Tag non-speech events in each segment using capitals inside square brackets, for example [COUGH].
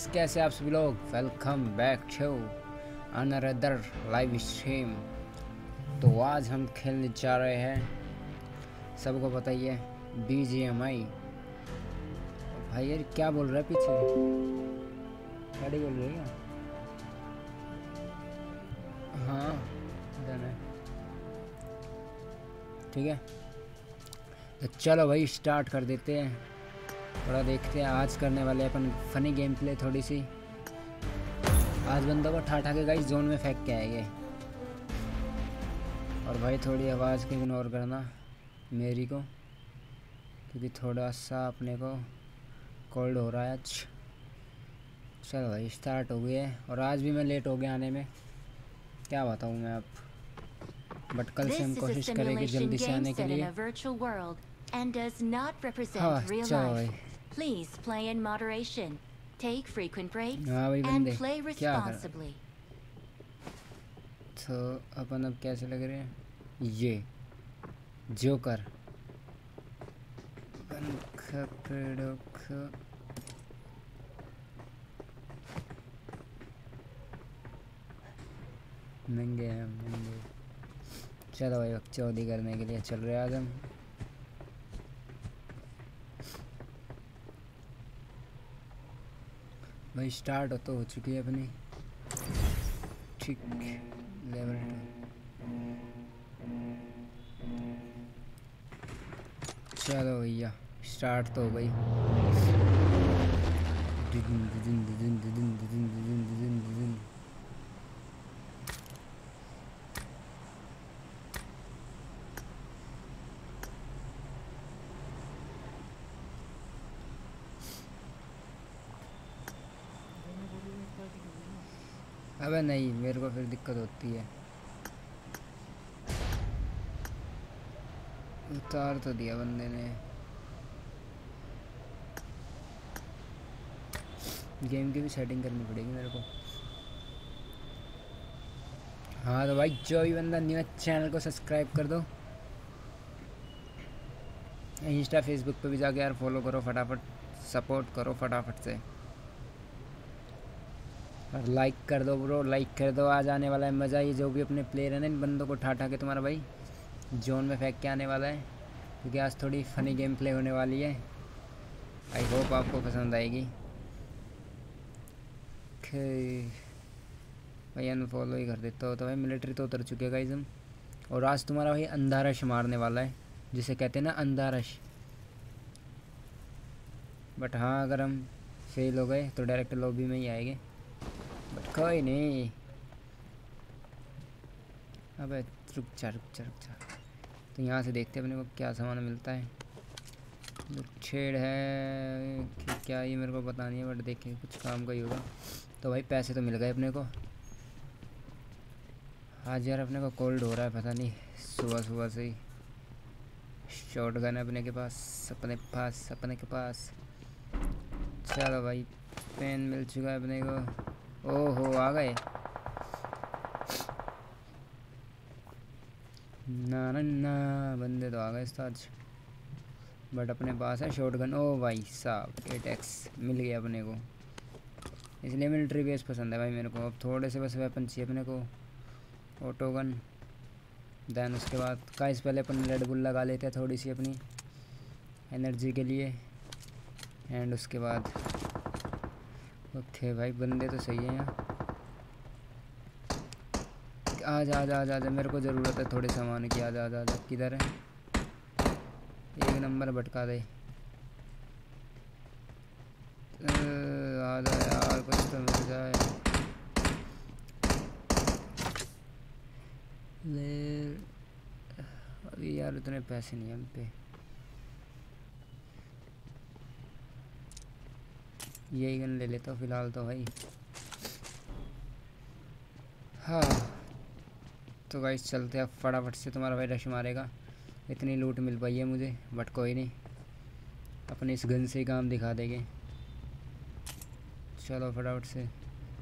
Guys, कैसे आप सभी लोग? Welcome back to another live stream तो आज हम खेलने जा रहे हैं। सबको है बी जी एम आई भाई यार क्या बोल रहा है पीछे? गाड़ी बोल रही है? हाँ है। ठीक है। तो चलो भाई स्टार्ट कर देते हैं। थोड़ा देखते हैं आज करने वाले अपन फनी गेम प्ले थोड़ी सी आज बंदों को ठा ठा के गाइस जोन में फेंक के आएँगे और भाई थोड़ी आवाज़ को इग्नोर करना मेरी को क्योंकि थोड़ा सा अपने को कोल्ड हो रहा है आज। चलो भाई स्टार्ट हो गया है। और आज भी मैं लेट हो गया आने में। क्या बताऊँ मैं अब? बट कल से हम कोशिश करेंगे जल्दी से आने के लिए। and does not represent हाँ real चलो life. भाई Please play in moderation. Take frequent breaks हाँ भाई and बंदे play क्या कर responsibly. तो अपन अब कैसे लग रहे हैं ये जोकर पंख पेड़ों नंगे हैं नंगे चलो भाई अब चौधरी करने के लिए चल रहे हैं आज हम भाई स्टार्ट तो हो चुकी है अपनी। ठीक लेवल चलो भैया स्टार्ट तो दिदिन। अबे नहीं, मेरे को फिर दिक्कत होती है। उतार तो दिया बंदे ने। गेम की भी सेटिंग करनी पड़ेगी मेरे को। हाँ तो भाई जो भी बंदा न्यू चैनल को सब्सक्राइब कर दो। इंस्टा फेसबुक पे भी जाके यार फॉलो करो फटाफट सपोर्ट करो फटाफट से। और लाइक कर दो ब्रो लाइक कर दो, आज आने वाला है, मज़ा ये जो भी अपने प्लेयर हैं ना इन बंदों को ठा ठा के तुम्हारा भाई जोन में फेंक के आने वाला है, क्योंकि आज थोड़ी फनी गेम प्ले होने वाली है। आई होप आपको पसंद आएगी। भाई अनफॉलो ही कर देता हो तो भाई मिलिट्री तो उतर चुके गाइज़ हम। और आज तुम्हारा भाई अंधा रश मारने वाला है, जिसे कहते हैं ना अंधारश। बट हाँ अगर हम फेल हो गए तो डायरेक्ट लॉबी में ही आएँगे। कोई नहीं अबे रुक जा रुक जा रुक जा। तो यहाँ से देखते हैं अपने को क्या सामान मिलता है। छेड़ है क्या ये मेरे को पता नहीं है, बट देखें, कुछ काम का ही होगा। तो भाई, पैसे तो मिल गए अपने को। आज यार अपने को कोल्ड हो रहा है, पता नहीं, सुबह सुबह से ही। शॉर्ट गन है अपने के पास, अपने पास, अपने के पास। चलो भाई, पेन मिल चुका है अपने को। ओहो, आ गए। ना बंदे तो आ गए इस आज बट अपने पास है शॉर्ट गन ओ भाई साहब एट एक्स मिल गया अपने को। इसलिए मिलिट्री बेस पसंद है भाई मेरे को। अब थोड़े से बस वेपन चाहिए अपने को। ऑटो गन देन उसके बाद काइस पहले अपन रेड बुल लगा लेते हैं थोड़ी सी अपनी। एनर्जी के लिए। एंड उसके बाद ओके भाई, बंदे तो सही हैं यहाँ आ जा आ जा आ जा मेरे को ज़रूरत है थोड़े सामान की। आ जा आ जा किधर है? एक नंबर भटका दे। आ जा यार, कुछ तो मिल जाए। अभी यार उतने पैसे नहीं हम पे। यही गन ले लेता हूँ, फ़िलहाल तो भाई। हाँ। तो भाई चलते अब फटाफट से। तुम्हारा भाई रश मारेगा। इतनी लूट मिल पाई है मुझे बट कोई नहीं। अपने इस गन से ही काम दिखा देंगे। चलो फटाफट से।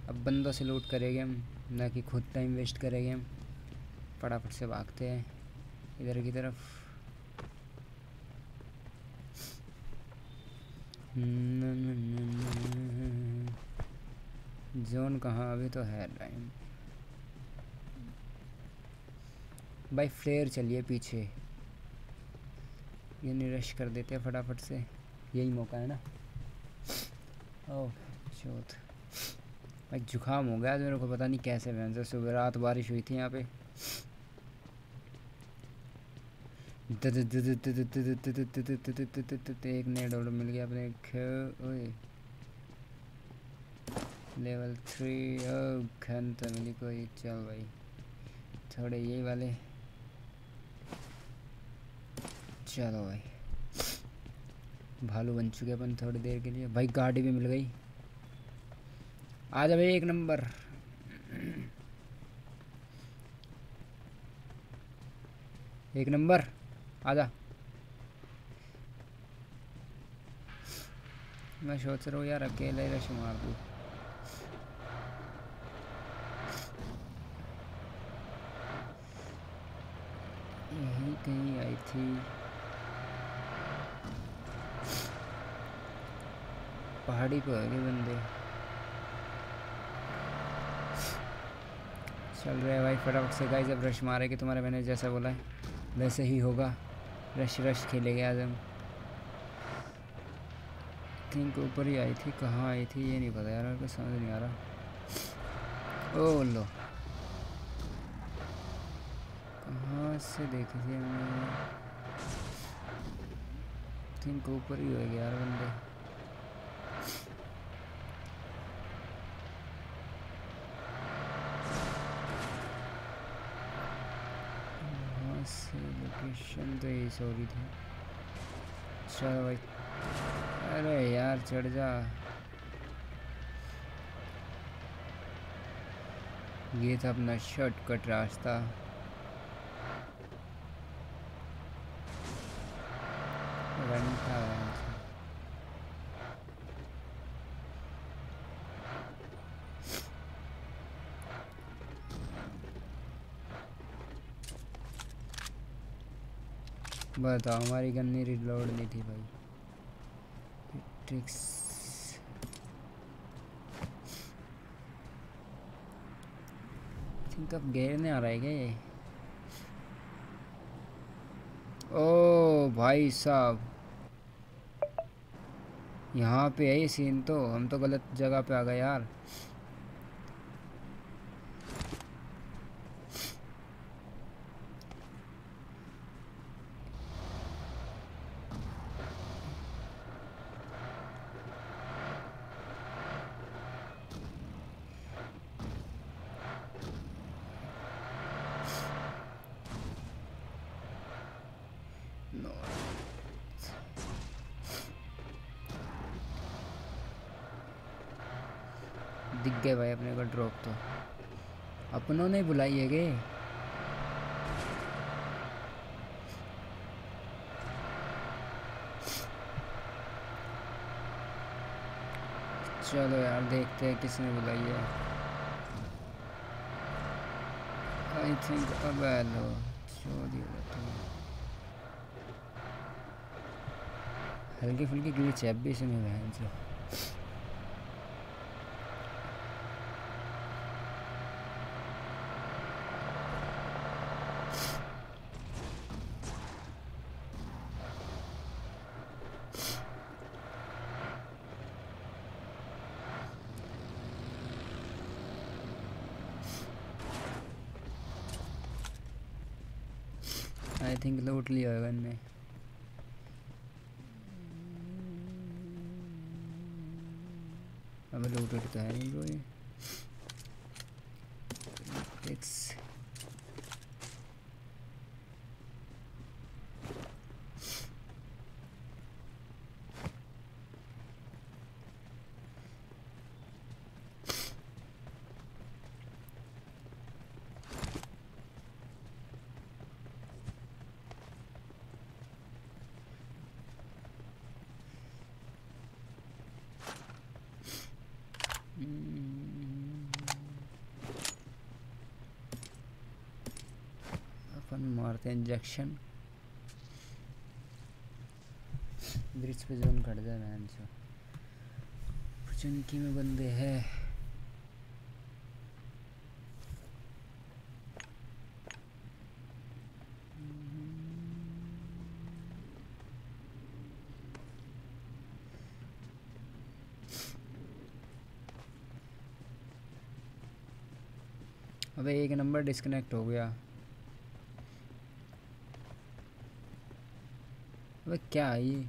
अब बंदों से लूट करेंगे हम, ना कि खुद टाइम वेस्ट करेंगे हम। फटाफट से भागते हैं। इधर की तरफ़ न, न, न, न, जोन कहाँ? अभी तो है टाइम भाई फ्लेयर चलिए पीछे. ये निरश कर देते हैं फटाफट से. यही मौका है ना? ओह चौथ भाई जुकाम हो गया मेरे को, पता नहीं कैसे बहन से सुबह रात बारिश हुई थी यहाँ पे. एक नेट ऑर्डर मिल गया अपने लेवल थ्री खन तो मिली कोई। चल भाई, थोड़े यही वाले। चलो भाई। भालू बन चुके अपन थोड़ी देर के लिए। भाई गाड़ी भी मिल गई। आ जा भाई एक नंबर। एक नंबर। आजा मैं सोच रहा हूँ यार अकेले रश मार दूँ यही कहीं आई थी पहाड़ी पे होंगे बंदे चल रहे भाई फटाफट से गाइस अब रश मारे कि तुम्हारे मैंने जैसा बोला है, वैसे ही होगा। रश रश खेलेंगे आज हम थिंक ऊपर ही आई थी, कहाँ आई थी ये नहीं पता यार, मेरे समझ नहीं आ रहा। ओ लो। कहाँ से देखी थी हमने? थिंक ऊपर ही हो गया यार बंदे वहाँ से लोकेशन तो यही सॉरी था। चलो भाई। अरे यार, चढ़ जा। ये था अपना शॉर्टकट रास्ता। रन था आराम से। बताओ हमारी गन्नी रिलोड नहीं थी भाई। ट्रिक्स थिंक अब घेरने आ रहा है क्या ये? ओ भाई साहब। यहाँ पे है ये सीन तो हम तो गलत जगह पे आ गए यार। अपनों ने बुलाई है गे। चलो यार, देखते हैं किसने बुलाई है आई थिंक अब लो चोरी हल्की फुल्की ग्लिच है अब भी इसमें बहन से आई थिंक लूट लिया होगा इनमें। अब लूट उठता तो है नहीं ब्रो ये अपन मारते हैं इंजेक्शन ब्रिज पे जोन कट जाए मैं जो चुनकी में बंदे हैं। अबे एक नंबर डिस्कनेक्ट हो गया। अबे क्या है ये?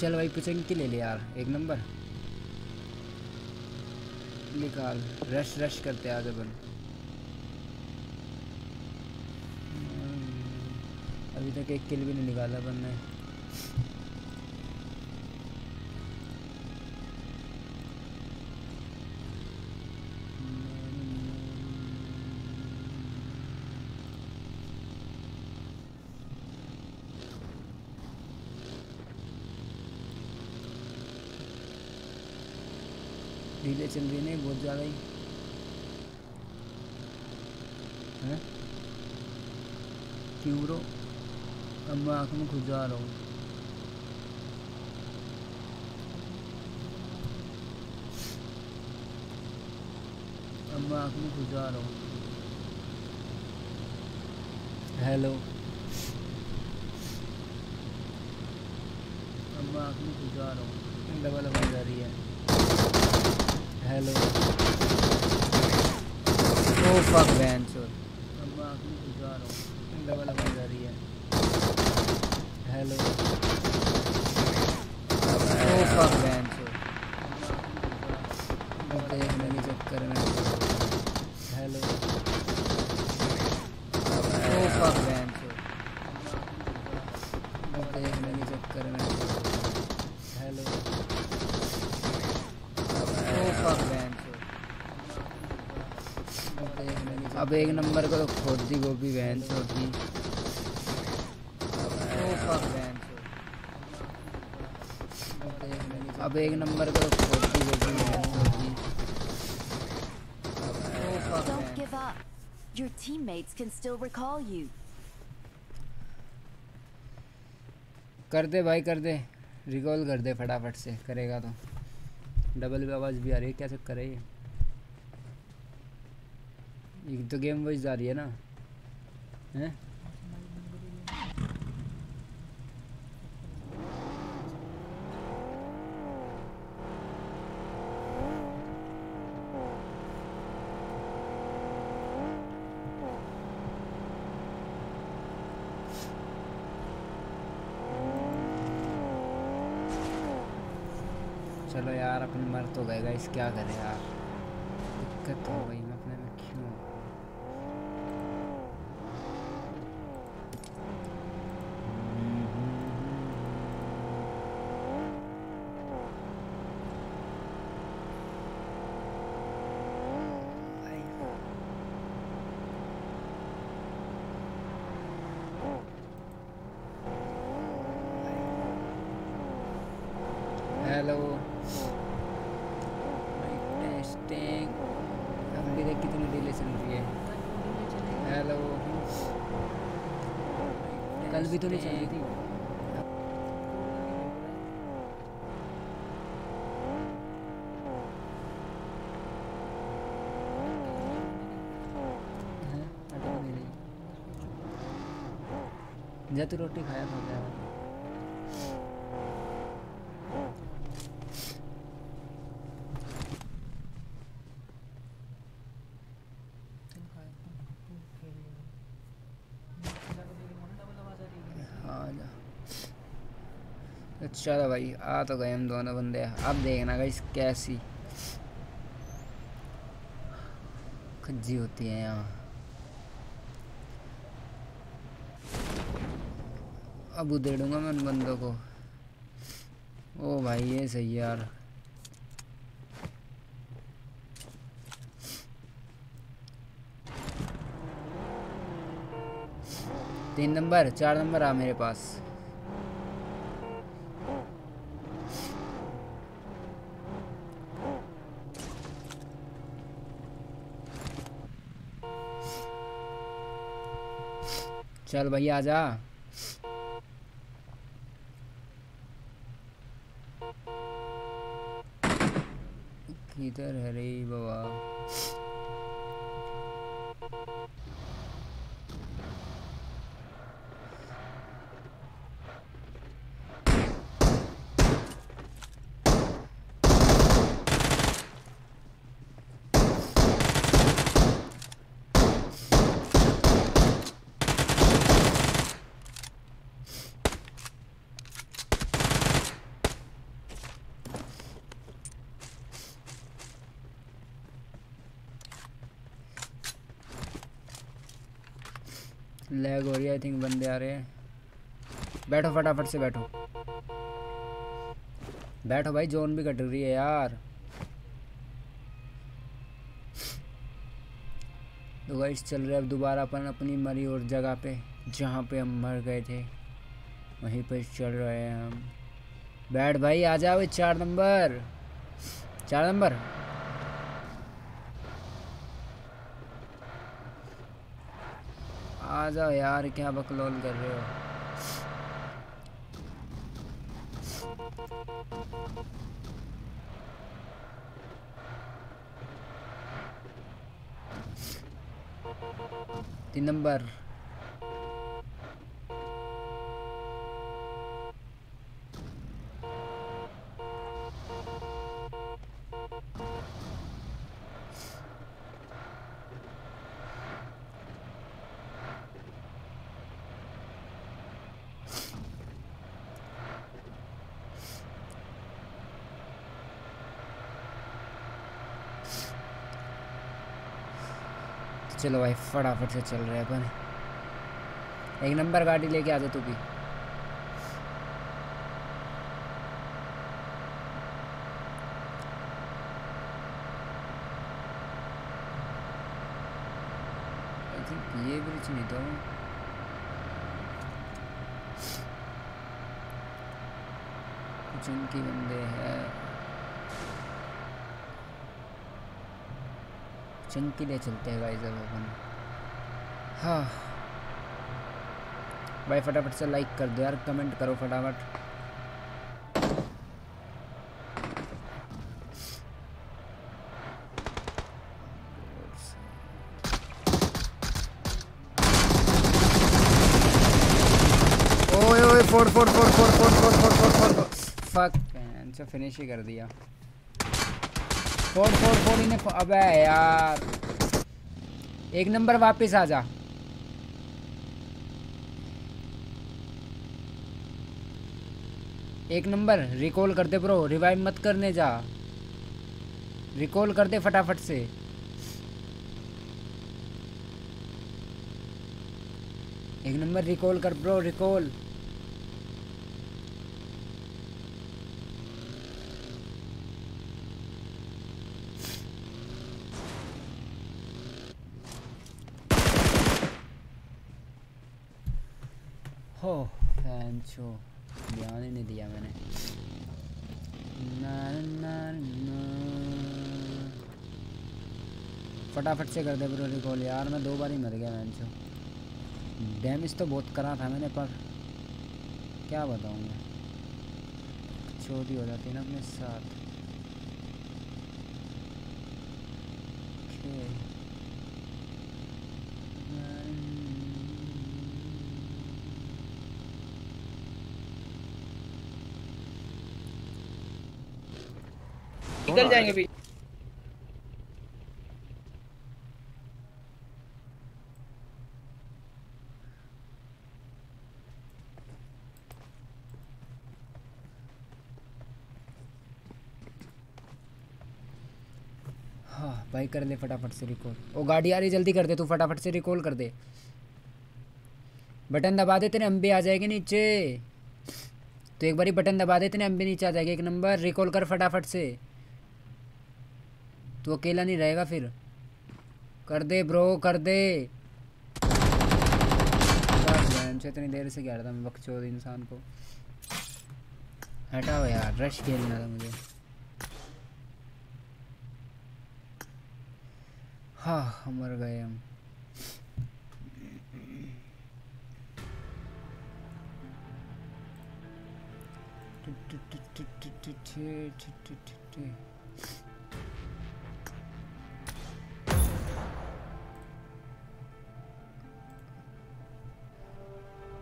चल भाई की ले ले यार? एक नंबर। निकाल रश रश करते आगे बन अभी तक एक किल भी नहीं निकाला बन ने। ढीले चल रही नहीं बहुत ज़्यादा ही? हैं क्यों ब्रो अब मैं आँख में खुद जा रहा हूँ। अब मैं आँख में खुद जा रहा हूँ। हेलो अब मैं आँख में खुद जा रहा हूँ। डबल डबल जा रही है। Hello oh fuck ban so अब मैं आखिरी गुजार रहा हूँ। डबल आवाज़ आ रही है। Hello oh fuck van so देखने के चक्कर में hello oh fuck van so देखने के चक्कर में हेलो अब एक नंबर का तो खोद दी गोभी बहन छोटी अब एक नंबर का तो खोद दी गोभी बहन छोटी Don't give up. Your teammates can still recall you. कर दे भाई कर दे। रिकॉल कर दे फटाफट से करेगा तो। डबल भी आवाज़ भी आ रही है क्या चक्कर है ये? ये तो गेम वाइज जा रही है ना? चलो यार, अपने मर तो गएगा इस क्या करें यार दिक्कत हो गई मैं अपने में क्यों हेलो टेस्टिंग अभी देख कितनी डिले चल रही है हेलो कल भी तो नहीं चल रही थी हैं? अटक नहीं रही जा, तू रोटी खाया था क्या चलो भाई, आ तो गए हम दोनों बंदे। अब देखना गाइस कैसी खज्जी होती है यहाँ। अब उधेड़ूँगा मैं उन बंदों को। ओ भाई, ये सही यार। तीन नंबर, चार नंबर आ मेरे पास। चल भैया आजा किधर हरे बाबा लैग हो रही है आई थिंक बंदे आ रहे हैं। बैठो, फटाफट से बैठो। बैठो भाई, जोन भी कट रही है यार। तो गाइस चल रहे अब दोबारा अपन अपनी मरी और जगह पे, जहाँ पे हम मर गए थे। वहीं पे चल रहे हैं हम। बैठ भाई, आ जाओ चार नंबर। चार नंबर? आ जाओ यार क्या बकलोल कर रहे हो? तीन नंबर। चलो भाई, फटाफट से चल रहे अपन। एक नंबर गाड़ी लेके आ जा तू भी। ये ब्रिज नहीं वो। कुछ उनकी बंदे हैं। चंकी ले चलते हैं गाइस अब अपन। हाँ। भाई फटाफट से लाइक कर दो यार कमेंट करो फटाफट। फोड़ फोड़ फोड़ फोड़ फोड़ फोड़ फोड़ फोड़ फोड़। फक फिनिश ही कर दिया। फोड़ फोड़ फोड़ इन्हें अबे यार। एक नंबर वापस आ जा। एक नंबर रिकॉल कर दे ब्रो रिवाइव मत करने जा। रिकॉल कर दे फटाफट से। एक नंबर रिकॉल कर ब्रो रिकॉल हो फ़ैन ध्यान ही नहीं दिया मैंने। फटाफट से कर दे ब्रो रिकॉल यार, मैं दो बार ही मर गया छो डैमेज तो बहुत करा था मैंने, पर क्या बताऊँ मैं? चोरी हो जाती है ना अपने साथ। Okay. निकल जाएँगे भी हाँ भाई कर ले फटाफट से रिकॉल ओ गाड़ी आ रही जल्दी कर दे तू फटाफट से रिकॉल कर दे। बटन दबा दे तेरे अम्बे आ जाएँगे नीचे। तो एक बारी बटन दबा दे तेरे अम्बे नीचे आ जाएगा एक नंबर। रिकॉल कर फटाफट से। तू अकेला नहीं रहेगा फिर। कर दे ब्रो, कर दे। इतनी देर से रहा था मैं बकचोद इंसान को। हटाओ यार रश खेलना था मुझे। हाँ मर गए हम।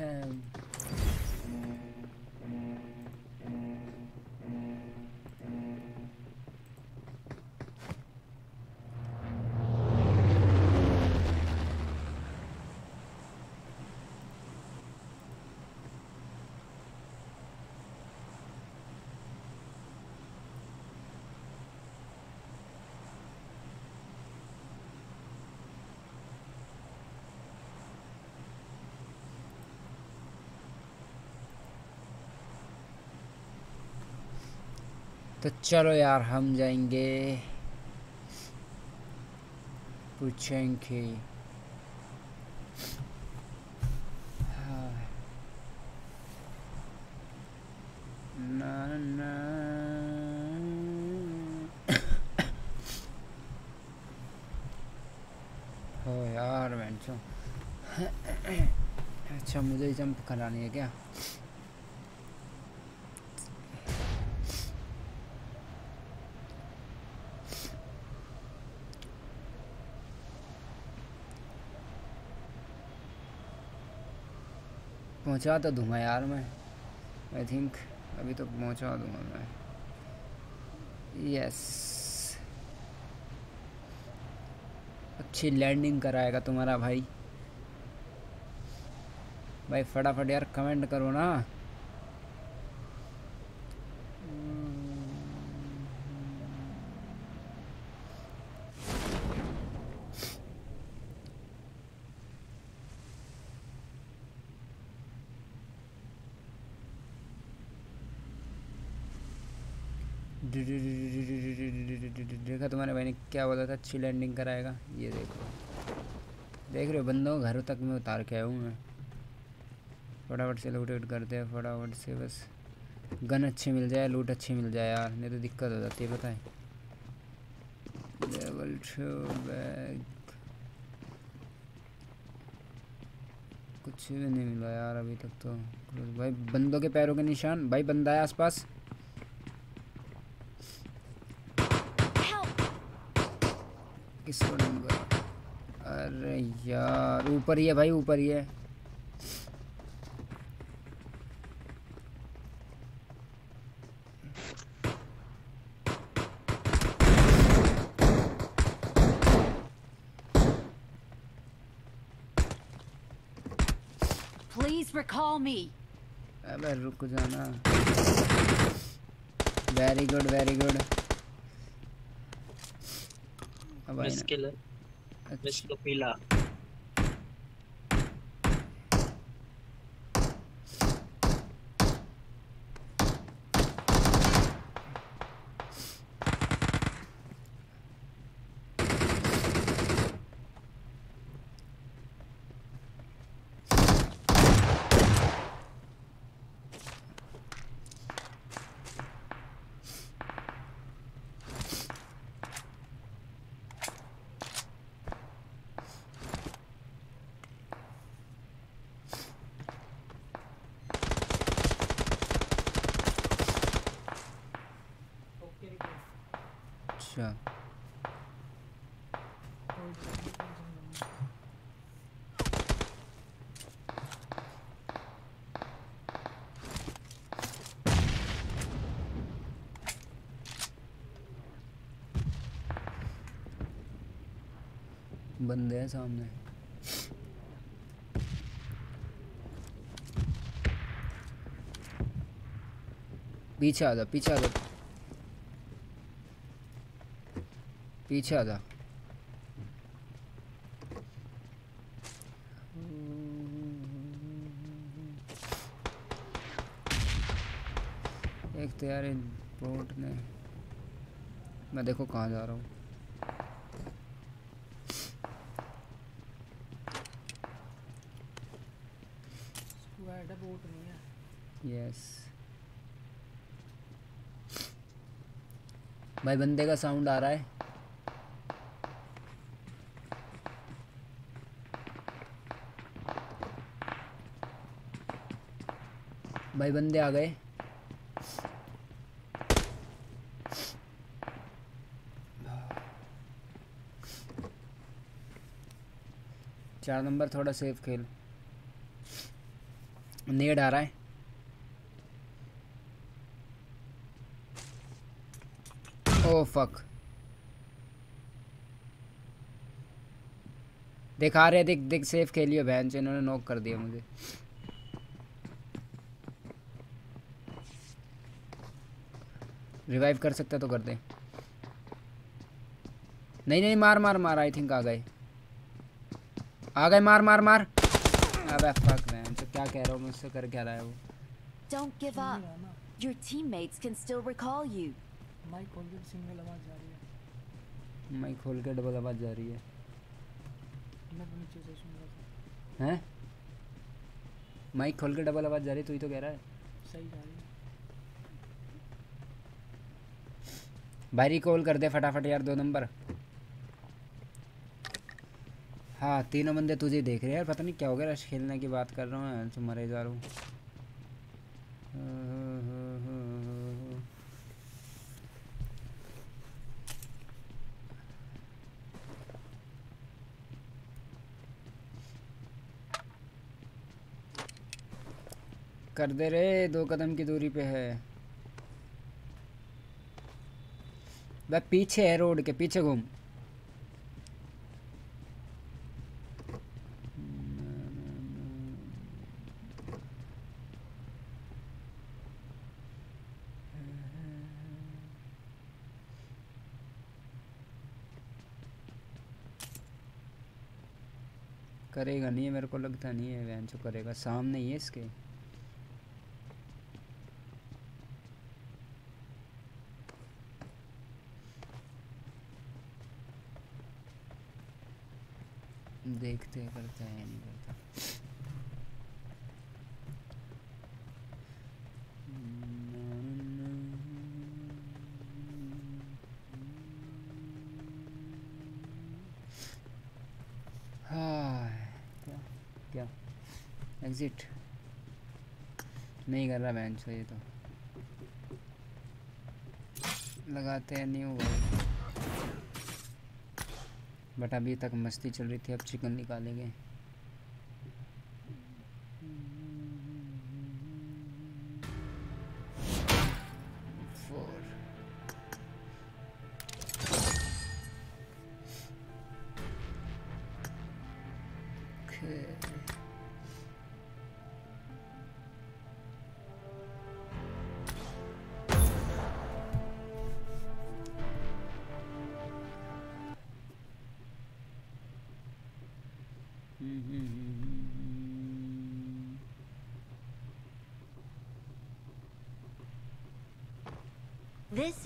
है तो चलो यार, हम जाएँगे। पूछेंगे। हाँ। ना यार, मैं अच्छा मुझे जंप करानी है क्या? पहुँचा तो दूँगा यार मैं। आई थिंक अभी तो पहुँचा दूँगा मैं। यस अच्छी लैंडिंग कराएगा तुम्हारा भाई। भाई फटाफट यार कमेंट करो ना देखा तुम्हारे भाई ने क्या बोला था? अच्छी लैंडिंग कराएगा। ये देखो। देख रहे हो, बंदों घर तक मैं उतार के आया हूँ मैं। फटाफट से लूट वूट करते हैं, फटाफट से बस। गन अच्छी मिल जाए लूट अच्छी मिल जाए यार। नहीं तो दिक्कत हो जाती है, पता है। लेवल बैग कुछ भी नहीं मिला यार अभी तक तो। भाई, बंदों के पैरों के निशान। भाई, बंदा है आसपास किसको नंबर अरे यार ऊपर ही है भाई ऊपर ही है। Please recall me. अबे रुक जाना। वेरी गुड वेरी गुड अब मिस किल है मिस अच्छा को पीला अच्छा बंदे हैं सामने। पीछे आ जा, पीछे आ जा। पीछे आ जा। एक तो यार बोट ने मैं देखो कहाँ जा रहा हूँ स्क्वाड बोट नहीं है यस भाई, बंदे का साउंड आ रहा है। भाई, बंदे आ गए। चार नंबर, थोड़ा सेफ़ खेल। नेड आ रहा है। फक दिखा रहे देख देख सेफ़ खेलियो बहन से इन्होंने नॉक कर दिया मुझे। रिवाइव कर सकता तो कर दे। नहीं नहीं, मार मार मार आई थिंक आ गए। आ गए, मार मार मार। अबे फक मैन तो क्या कह रहा हूँ, मुझसे कर क्या रहा है वो? Don't give up. Your teammates can still recall you. Mic खोल के सिंगल आवाज़ जा रही है। माइक खोल के डबल आवाज़ जा रही है। मैं तो नीचे से सुन रहा था। हैं? माइक खोल के डबल आवाज़ जा रही है तू ही तो कह रहा है। सही जा रही है। भाई रिकॉल कर दे फटाफट यार दो नंबर हाँ तीनों बंदे तुझे देख रहे हैं पता नहीं क्या हो गया रश खेलने की बात कर रहा हूँ मरे जा रहा हूँ। कर दे रे दो कदम की दूरी पे है। वह पीछे है रोड के, पीछे घूम। करेगा नहीं है, मेरे को लगता नहीं है, वैन जो करेगा, सामने ही है इसके। देखते करते हैं, नहीं करता क्या एग्जिट नहीं कर रहा बैंक ये तो। लगाते हैं न्यू वर्ड बट अभी तक मस्ती चल रही थी अब चिकन निकालेंगे।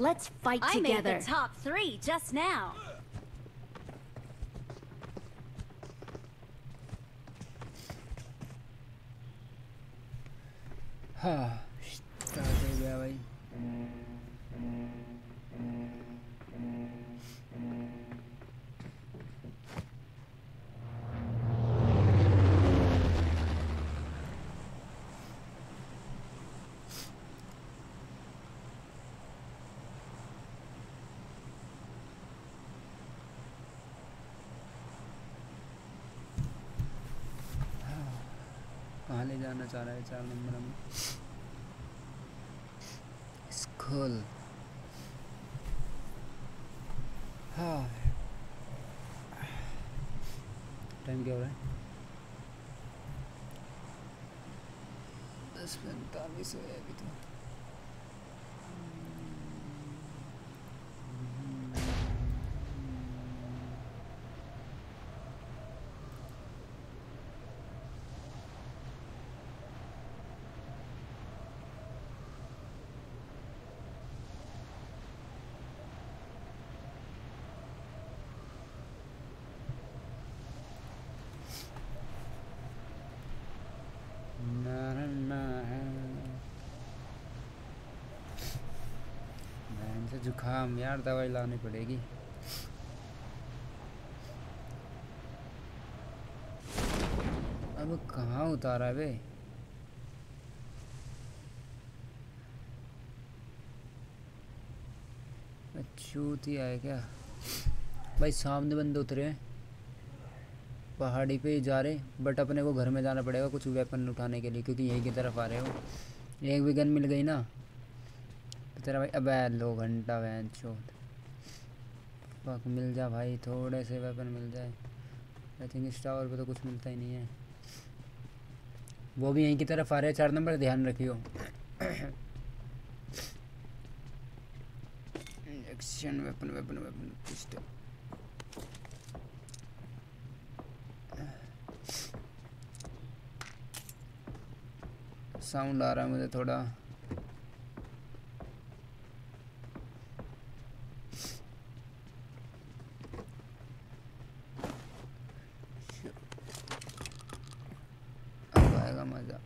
Let's fight I made together. the top three just now. चाह रहा है चार नंबर हम। स्कूल। हाँ। टाइम क्या हो रहा है? दस पैंतालीस हो अभी तो। इनसे जुकाम यार दवाई लानी पड़ेगी। अब कहाँ उतारा है बे चूती आए क्या? भाई, सामने बंदे उतरे हैं। पहाड़ी पे ही जा रहे बट अपने को घर में जाना पड़ेगा कुछ वेपन उठाने के लिए, क्योंकि यहीं की तरफ़ आ रहे हो। एक भी गन मिल गई ना। तेरा भाई, अबे लो घंटा वैन चोट पक मिल जा भाई, थोड़े से वेपन मिल जाए। आई थिंक इस टावर पे तो कुछ मिलता ही नहीं है। वो भी यहीं की तरफ़ आ रहे चार नंबर, ध्यान रखियो। Injection weapon weapon weapon pistol sound आ रहा है मुझे थोड़ा अब आएगा मज़ा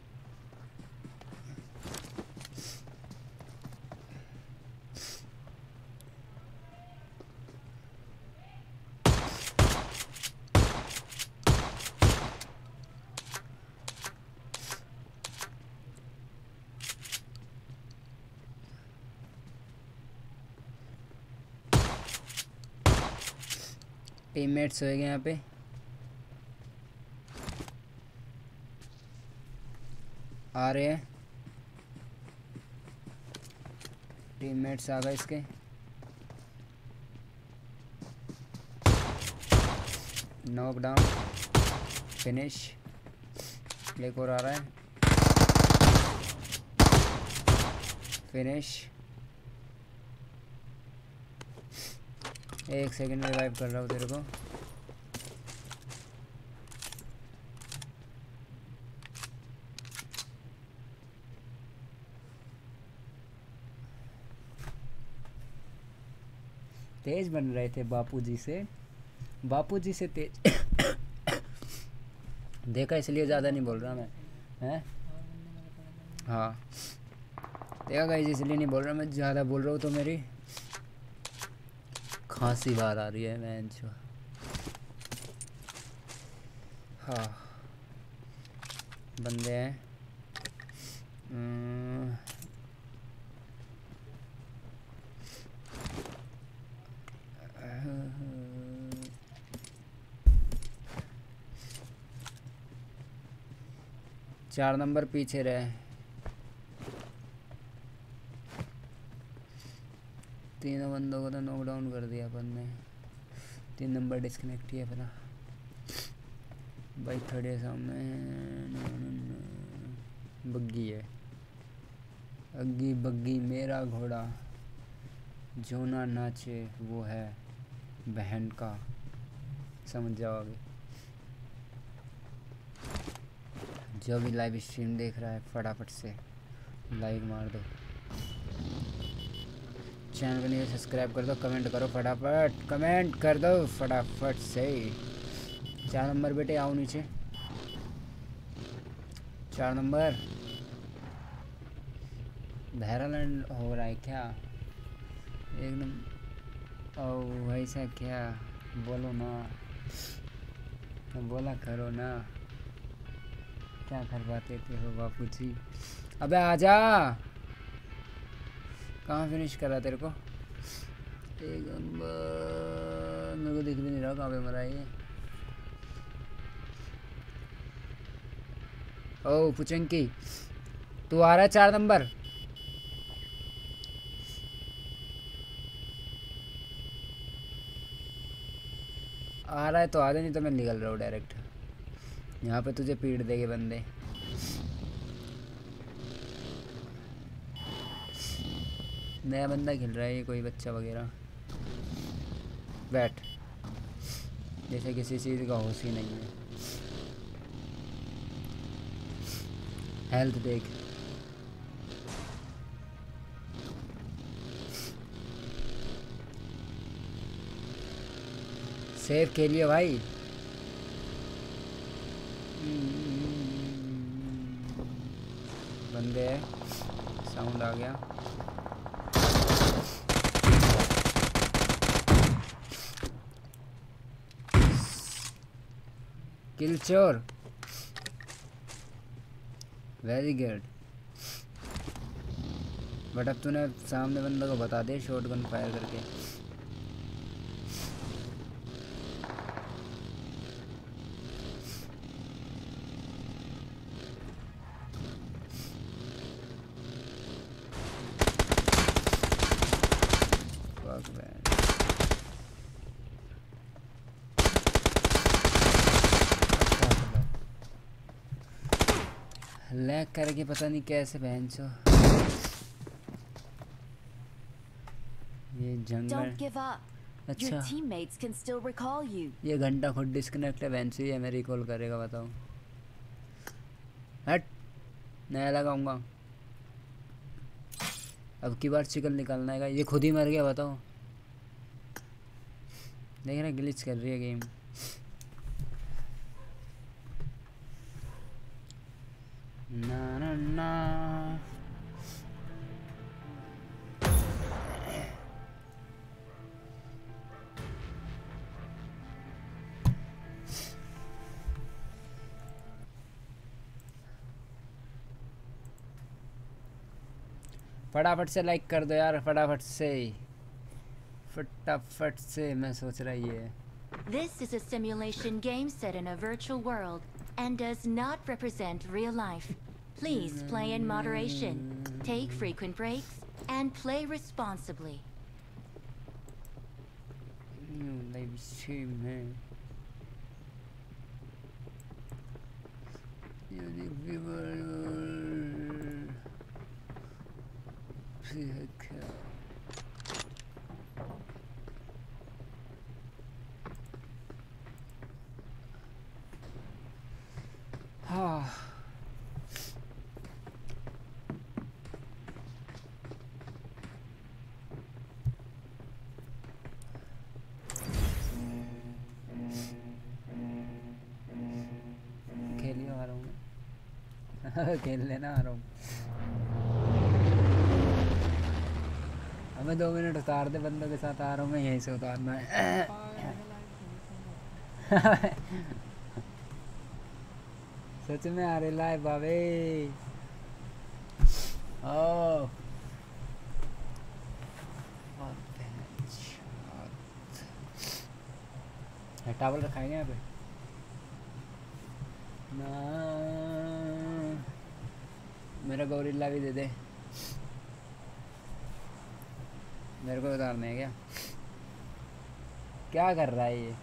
टीममेट्स हो गए यहाँ पे। आ रहे हैं। टीममेट्स आ गए इसके। नॉक डाउन फिनिश एक और आ रहा है। फिनिश एक सेकंड रिवाइव कर रहा हूँ तेरे को। तेज बन रहे थे बापूजी से। बापूजी से तेज। देखा, इसलिए ज़्यादा नहीं बोल रहा मैं। हैं? हाँ। देखा इसलिए नहीं बोल रहा मैं, ज़्यादा बोल रहा हूँ तो मेरी। खांसी बाहर आ रही है मैं जो हाँ। बंदे हैं। चार नंबर पीछे रहे। तीनों बंदों को तो नॉकडाउन कर दिया अपन ने। तीन नंबर डिस्कनेक्ट किया अपना। बाइक खड़ी सामने। बग्गी है। अग्गी बग्गी मेरा घोड़ा। जो ना नाचे, वो है बहन का। समझ जाओगे जो भी लाइव स्ट्रीम देख रहा है, फटाफट से। लाइक मार दो। चैनल को नहीं सब्सक्राइब कर दो, कमेंट करो फटाफट, कमेंट कर दो फटाफट से। चार नंबर बेटे, आओ नीचे। चार नंबर। धैरालैंड हो रहा है क्या? एकदम ओ वैसा क्या? बोलो ना। बोला करो ना। क्या करवाते थे हो बापू जी अबे आजा। कहाँ फिनिश करा तेरे को? एक नंबर, मेरे को दिख भी नहीं रहा कहाँ पे मरा ये। ओ पुचंकी, तू आ रहा है चार नंबर? आ रहा है तो आ जा नहीं तो मैं निकल रहा हूँ डायरेक्ट यहाँ पे तुझे पीट देंगे बंदे। नया बंदा खेल रहा है, ये कोई बच्चा वगैरह। बैठ। जैसे किसी चीज़ का होश ही नहीं है। हेल्थ देख। सेफ़ खेलिए भाई। बंदे साउंड आ गया। किल चोर वेरी गुड बट अब तूने सामने बंदे को बता दे शॉर्ट गन फायर करके Fuck, man. लैग पता नहीं कैसे बहन चो ये जंगल। अच्छा. ये घंटा खुद डिस्कनेक्ट है बहन से ये मैं रिकॉल करेगा बताओ। हट। नया लगाऊँगा। अब की बार चिकन निकालना है ये खुद ही मर गया बताओ। देख रहा ग्लिच कर रही है गेम ना ना फटाफट से लाइक कर दो यार फटाफट से फटाफट से मैं सोच रहा ये This is a simulation game set in a virtual world and does not represent real life. Please play in moderation, take frequent breaks, and play responsibly. खेल लेना आ रहा हूँ हमें दो मिनट उतार दे बंदों के साथ आ रहा हूँ मैं यहीं से उतारना है। [LAUGHS] सच में आ रहा लाए बाबे। टावल रखाएँगे यहाँ पे ना गोरिल्ला भी दे दे। मेरे को उतारने है क्या? क्या कर रहा है ये?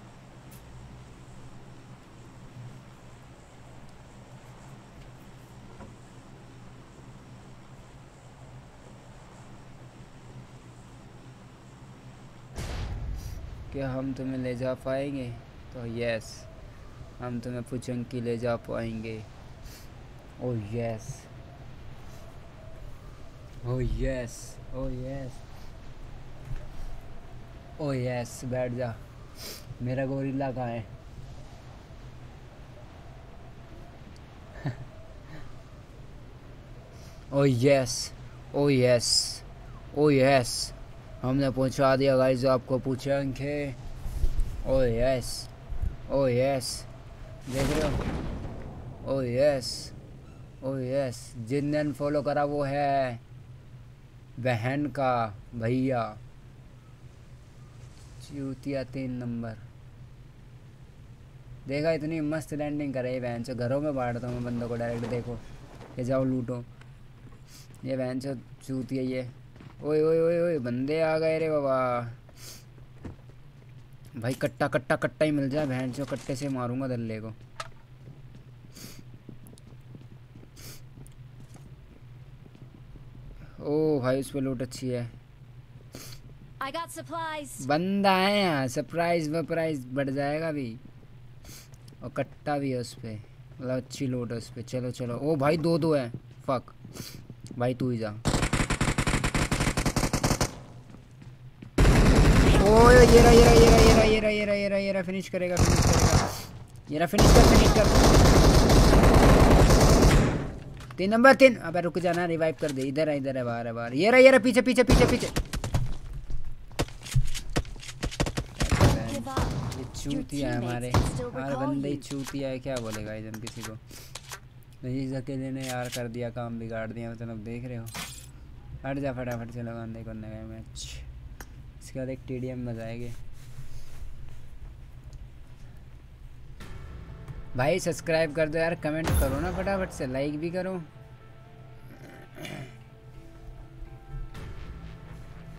क्या हम तुम्हें ले जा पाएँगे? तो यस हम तुम्हें पुचंकी ले जा पाएँगे। Oh yes oh yes oh yes oh yes बैठ जा मेरा गोरिल्ला कहाँ है oh yes oh yes oh yes हमने पहुँचा दिया गाइस आपको पूछे पूछेंगे ओ यस ओ यस देख रहे हो ओ यस ओ यस जिनने फॉलो करा वो है बहन का भैया। चूतिया तीन नंबर। देखा, इतनी मस्त लैंडिंग करे बहन से। घरों में बांटता हूँ बंदों को डायरेक्ट देखो। ये जाओ लूटो। ये बहन से चूतिया ये। ओए ओए ओए ओए, बंदे आ गए रे बाबा। भाई, कट्टा कट्टा कट्टा ही मिल जाए बहन से। कट्टे से मारूँगा दल्ले को। ओ भाई उस पर लूट अच्छी है। बंदा है यहाँ सरप्राइज़ वप्राइज बढ़ जाएगा भी। और कट्टा भी है उस पर मतलब अच्छी लूट है उस पर चलो चलो। ओ भाई दो दो है। फक भाई तू ही जा। ओ ये रहा ये रहा ये रहा ये रहा ये रहा ये रहा ये रहा फिनिश करेगा फिनिश करेगा। ये रहा फिनिश कर फिनिश कर। तीन नंबर तीन। अबे रुक जाना रिवाइव कर दे। इधर है इधर है बाहर है बाहर ये रहा ये रहा पीछे पीछे पीछे पीछे। चूतिया हमारे। हमारे बंदे ही चूतिया है क्या बोलेगा इधर किसी को? नहीं अकेले ने यार कर दिया काम बिगाड़ दिया। मतलब देख रहे हो। हट जा फटाफट चलो बंदे को नया मैच इसके बाद एक टी डी एम बजाएँगे। भाई सब्सक्राइब कर दो यार कमेंट करो ना फटाफट से लाइक भी करो।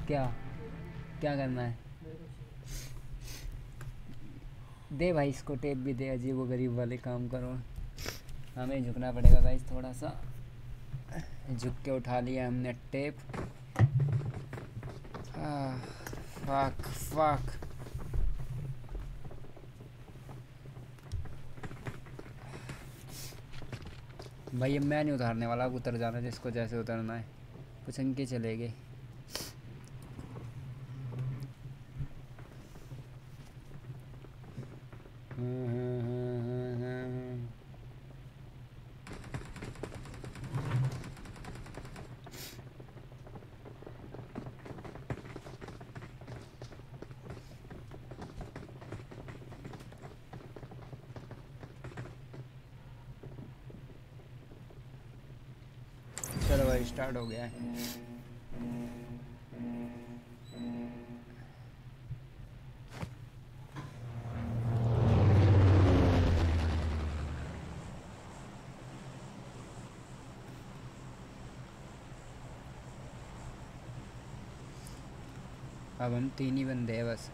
क्या? क्या करना है? दे भाई इसको टेप भी, दे अजीब वो गरीब वाले काम करो। हमें झुकना पड़ेगा भाई थोड़ा सा झुक के उठा लिया हमने टेप फक फक भाई अब मैं नहीं उतारने वाला अब उतर जाना जिसको जैसे उतरना है कुछ अंके चले गए हम्म, हम्म, हम्म, हम्म, हम्म। स्टार्ट हो गया है। अब हम तीन ही बंदे हैं बस।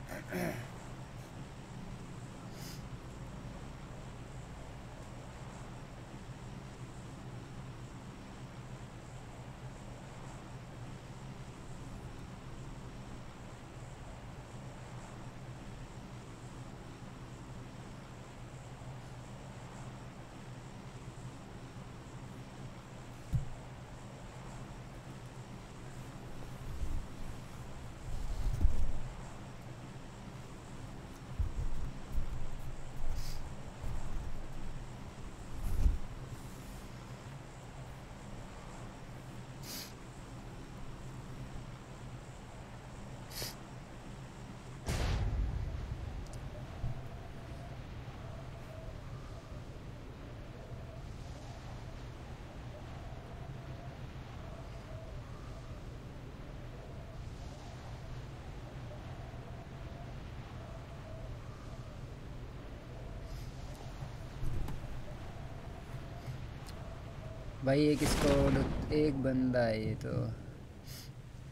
भाई, एक इसको एक बंदा है ये तो।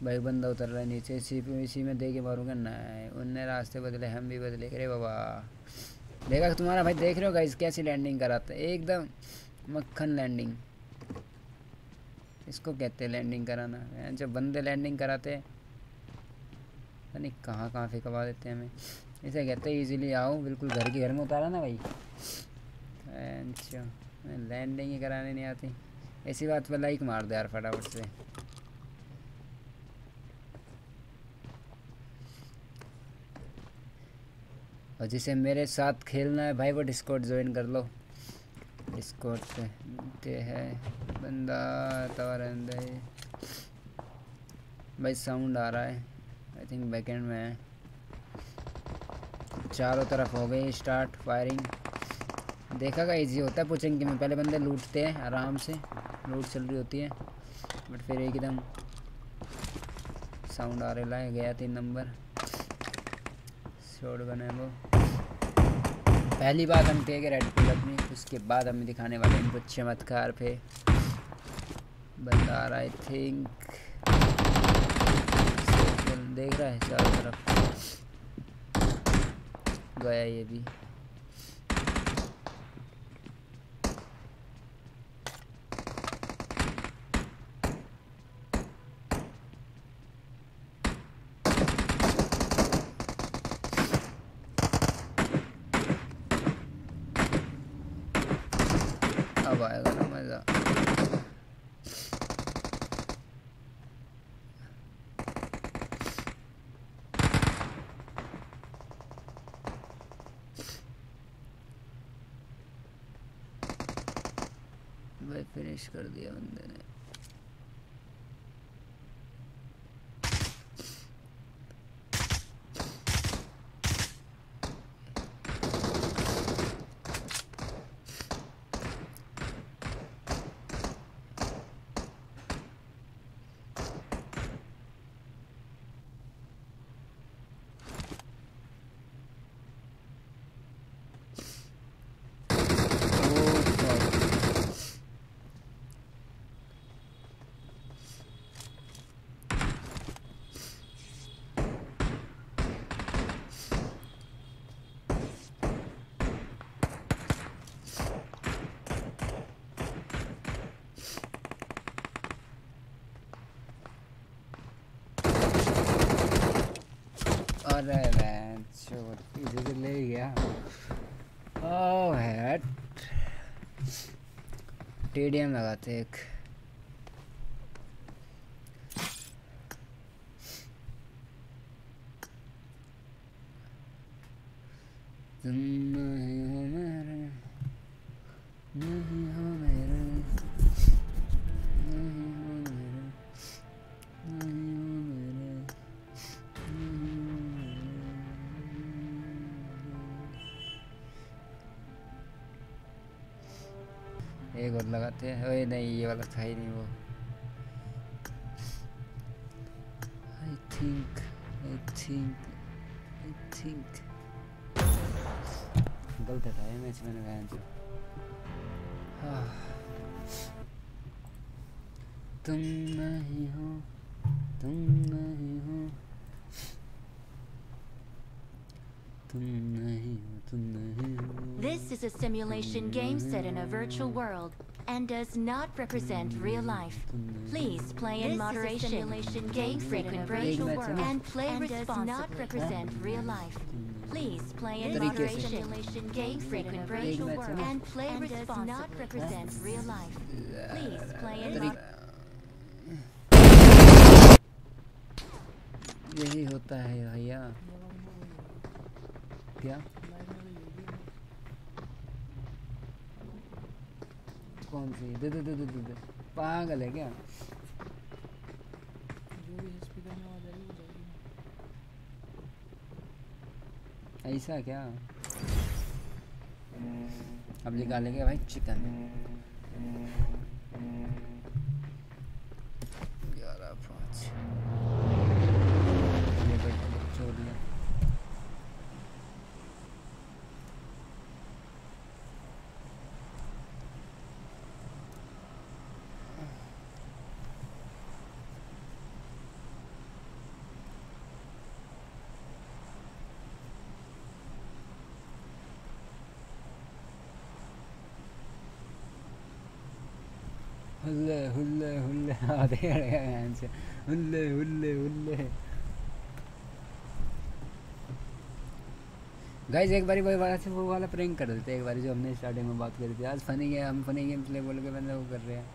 भाई, बंदा उतर रहा है नीचे। इसी में दे के मारूँगा नहीं, उनने रास्ते बदले, हम भी बदले। अरे बाबा। देखा तुम्हारा? भाई, देख रहे हो गाइस कैसी लैंडिंग कराता एकदम मक्खन लैंडिंग इसको कहते हैं लैंडिंग कराना। जब बंदे लैंडिंग कराते हैं नहीं कहाँ कहाँ फेंकवा देते हैं हमें। इसे कहते हैं इजीली आओ, बिल्कुल घर के घर में उतारा ना भाई। अच्छा लैंडिंग ही कराने नहीं आती। ऐसी बात पर लाइक मार दे यार फटाफट से। और जिसे मेरे साथ खेलना है, भाई वो डिस्कॉर्ड ज्वाइन कर लो। डिस्कॉर्ड पे ते है। बंदा तवा रहता है भाई साउंड आ रहा है। आई थिंक बैकेंड में है। चारों तरफ़ हो गई स्टार्ट फायरिंग देखा का इजी होता है पुचंगी में पहले बंदे लूटते हैं आराम से। लूट चल रही होती है, बट फिर एकदम साउंड आ रहा है गया तीन नंबर शॉट बने वो। पहली बात हम थे रेड क्लब में उसके बाद हमें दिखाने वाले इनको चमत्कार पे। आ रहा आई थिंक देख रहा है चारों तरफ़। गया ये भी अब आएगा ना मज़ा फिनिश कर दिया बंदे ने। से ले गया। टीडीएम लगाते एक। एक और लगाते हैं। ओए नहीं, ये वाला था ही नहीं वो। I think I think I think गलत था ये मैच मैंने गाया जो हाँ। तुम नहीं हो, तुम नहीं हो। तुम नहीं हो, तुम नहीं हो। This is a simulation game set in a virtual world. and does not represent real life. Please play in This is a moderation. simulation Take game set in a frequent virtual breaks world and play and does responsibly. not represent real life. Please play in तरीके से। moderation. Simulation game frequent एक breaks match है ना? and play And does responsibly. not represent real life. Please play in तरी- moderation. यही होता है भैया क्या कौन सी? दे दे दे दे दे दे। पागल है क्या? ऐसा क्या? अब निकालेंगे भाई चिकन ग्यारह पाँच ये बैठ छोड़ दिया हुल्ले हुल्ले आधे से। हुल्ले हुल्ले गाइस एक बारी वही वाला से वो वाला प्रैंक कर देते एक बारी जो हमने स्टार्टिंग में बात करी थी। आज फनी गेम हम फनी गेम प्ले बोल के बंदे वो कर रहे हैं।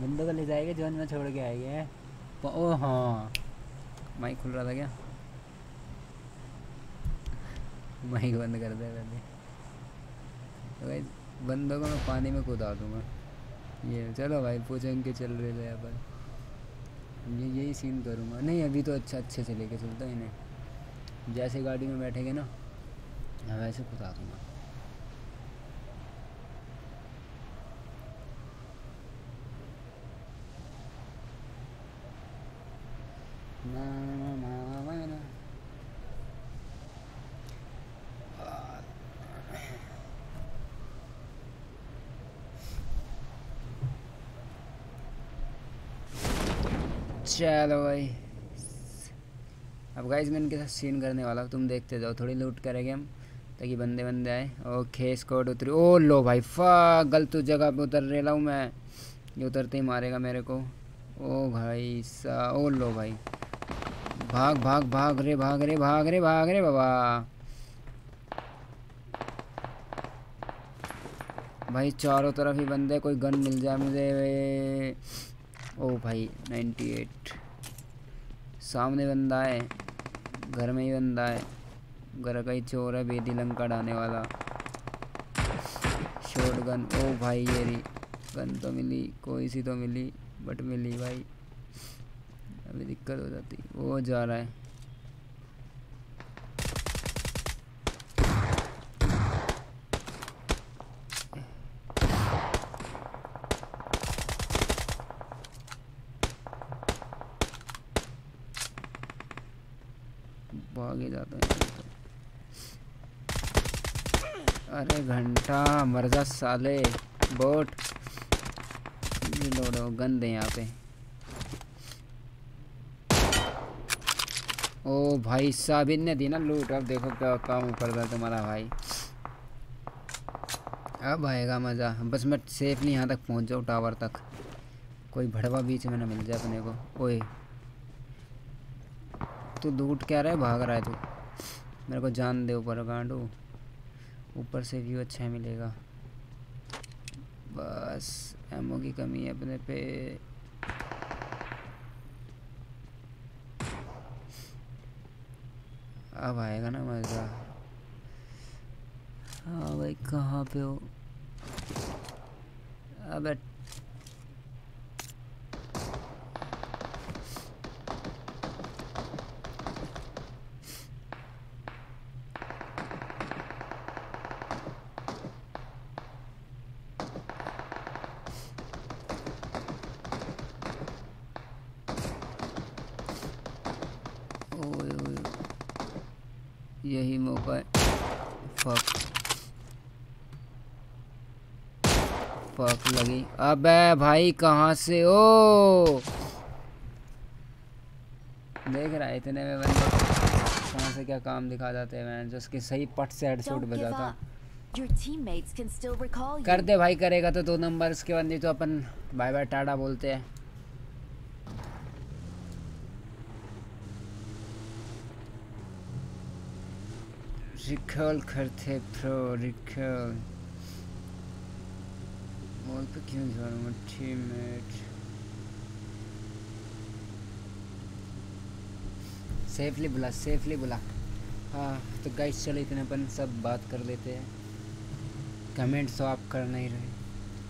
बंदों को ले जाएँगे जोन में छोड़ के आएँगे ओ हाँ। माइक खुल रहा था क्या? माइक बंद कर दे पहले तो बंदों को मैं पानी में कूदा दूँगा। ये, चलो भाई पूछेंगे के चल रहे थे पर ये, यही सीन करूँगा। नहीं, अभी तो अच्छा अच्छे से लेके चलता ही नहीं जैसे गाड़ी में बैठेंगे ना, मैं वैसे खुदा दूँगा। ना ना ना ना ना ना चलो भाई। अब गाइस मैं इनके साथ सीन करने वाला हूँ। तुम देखते जाओ, थोड़ी लूट करेंगे हम, ताकि बंदे बंदे आए। ओके स्कॉट उतरी। ओ लो भाई फा गलत जगह पे उतर रहा हूँ मैं। ये उतरते ही मारेगा मेरे को। ओ भाई सा ओ लो भाई। भाग भाग भाग रे भाग रे भाग रे भाग रे बाबा। भाई चारों तरफ़ ही बंदे, कोई गन मिल जाए मुझे। ओ भाई 98 सामने बंदा है, घर में ही बंदा है। घर का ही चोर है, बेदी लंका डाने वाला। शॉर्ट गन ओ भाई, ये गन तो मिली, कोई सी तो मिली बट मिली भाई। अभी दिक्कत हो जाती, वो जा रहा है। भागे जाता है। तो। अरे घंटा, मर्जा साले, बोट। लोडो गंद है यहाँ पे। ओ भाई साहब, इनने दी ना लूट। अब देखो क्या, काम कर रहा तुम्हारा भाई। अब आएगा मज़ा। बस मैं सेफ़ नहीं यहाँ तक पहुँच जाऊँ टावर तक। कोई भड़वा बीच में ना मिल जाए अपने को। ओए। तू लूट क्या रहा है? भाग रहा है तू। मेरे को जान दे ऊपर, गांडू। ऊपर से व्यू अच्छा मिलेगा। बस एमओ की कमी है अपने पे। अब आएगा ना मज़ा। हाँ भाई, कहाँ पे हो? अबे ओए ओए यही मौका है फक फक लगी अबे भाई कहाँ से ओ देख रहा है इतने में बंदे कहाँ से क्या काम दिखा जाते हैं मैं जो उसके सही पट से हेडशॉट बजाता. कर दे भाई करेगा तो दो नंबर उसके बाद नहीं तो अपन बाय बाय टाटा बोलते हैं। रिकॉल करते प्रो रिकॉल क्यों जा रहा हूँ टीममेट सेफली बुला सेफली बुला हाँ तो गाइस चलो इतने अपन सब बात कर लेते हैं। कमेंट तो आप कर नहीं रहे।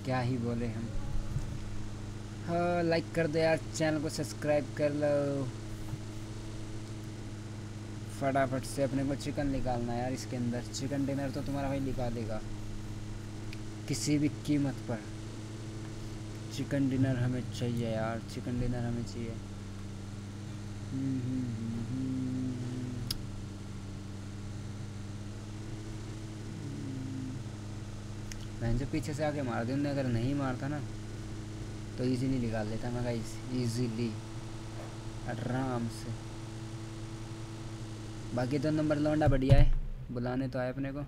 क्या ही बोले हम। हाँ लाइक कर दो यार चैनल को सब्सक्राइब कर लो। फटाफट से अपने को चिकन निकालना यार, इसके अंदर। चिकन डिनर तो तुम्हारा भाई निकालेगा। किसी भी कीमत पर। चिकन डिनर हमें चाहिए यार, चिकन डिनर हमें चाहिए। मैं जो पीछे से आके मार दूँ अगर नहीं मारता ना तो इजीली निकाल लेता मैं गाइस इजीली आराम से। बाकी तो नंबर लौंडा बढ़िया है, बुलाने तो आए अपने को।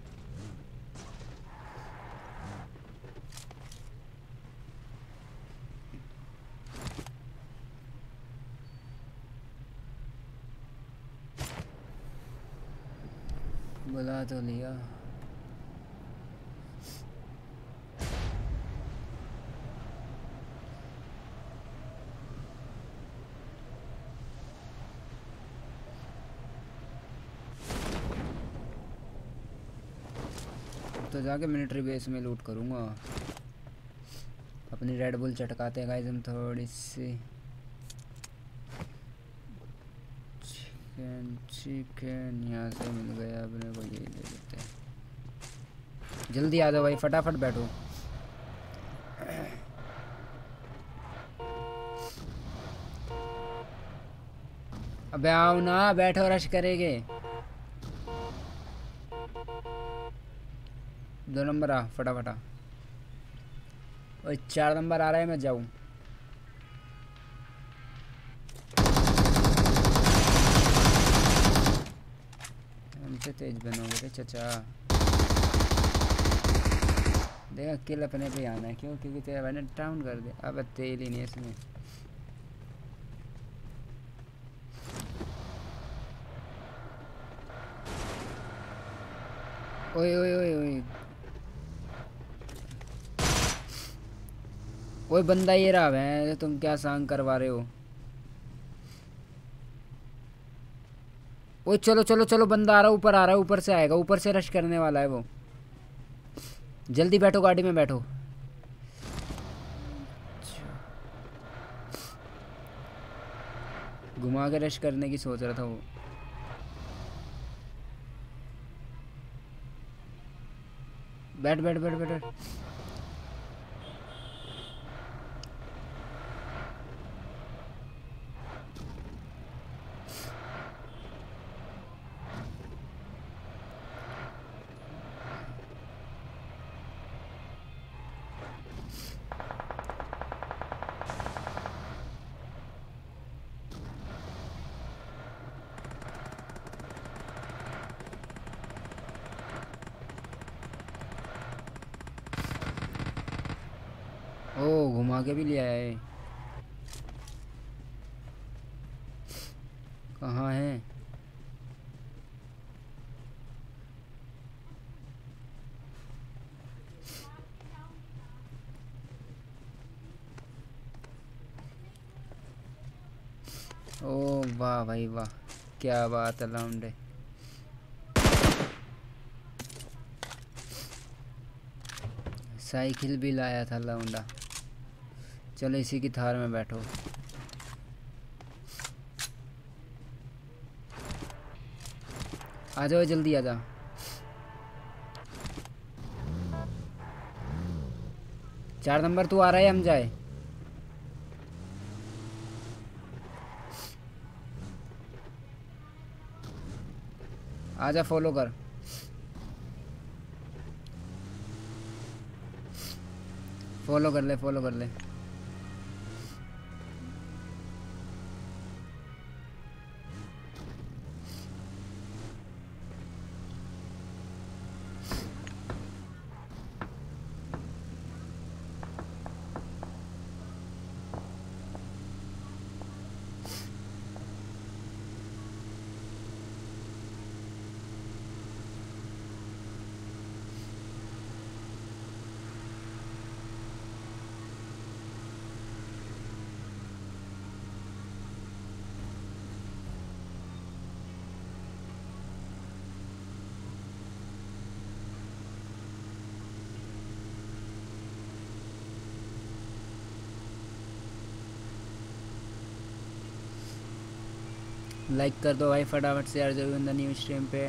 बुला तो लिया। तो जाके मिलिट्री बेस में लूट करूँगा। अपनी रेड बुल चटकाते हैं गाइस हम थोड़ी सी। चिकन चिकन यहाँ से मिल गया अपने को यही ले लेते हैं। जल्दी आ जाओ भाई, फटाफट बैठो। अबे आओ ना, बैठो रश करेंगे। दो नंबर आ, फटाफट और चार नंबर आ रहा है, मैं जाऊँ। हमसे तेज बनोगे रे चचा। देखा किल अपने पे आना है, क्यों? क्योंकि तेरा मैंने डाउन कर दिया। अब तेल ही नहीं इसमें। ओए ओए ओए ओए। ओए, बंदा ये रहा है तुम क्या सांग करवा रहे हो? ओए चलो चलो चलो, बंदा आ रहा है, ऊपर आ रहा है, ऊपर से आएगा, ऊपर से रश करने वाला है वो। जल्दी बैठो, गाड़ी में बैठो। घुमा के रश करने की सोच रहा था वो। बैठ बैठ बैठ बैठ बैठ। ओ घुमा के भी ले आया है कहाँ है वाह भाई वाह, क्या बात है लाउंडे साइकिल भी लाया था लाउंडा चलो इसी की थार में बैठो। आ जाओ, जल्दी आ जाओ। चार नंबर, तू आ रहा है, हम जाए। आजा फॉलो कर। फॉलो कर ले फॉलो कर ले। लाइक कर दो भाई फटाफट से यार ज़रूर अंदर न्यू स्ट्रीम पे